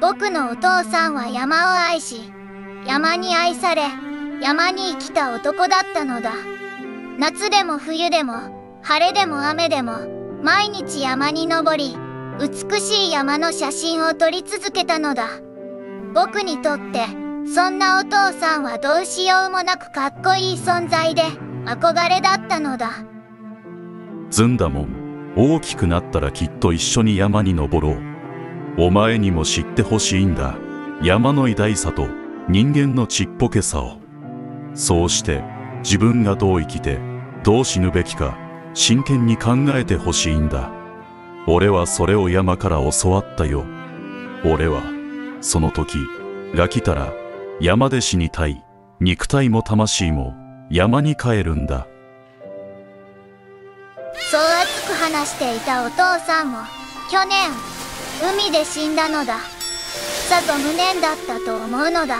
僕のお父さんは山を愛し山に愛され山に生きた男だったのだ。夏でも冬でも晴れでも雨でも毎日山に登り美しい山の写真を撮り続けたのだ。僕にとってそんなお父さんはどうしようもなくかっこいい存在で憧れだったのだ。ずんだもん大きくなったらきっと一緒に山に登ろう。お前にも知ってほしいんだ。山の偉大さと人間のちっぽけさを。そうして自分がどう生きてどう死ぬべきか真剣に考えてほしいんだ。俺はそれを山から教わったよ。俺はその時が来たら山で死にたい肉体も魂も山に帰るんだ。そう熱く話していたお父さんも去年海で死んだのだ。さぞ無念だったと思うのだ。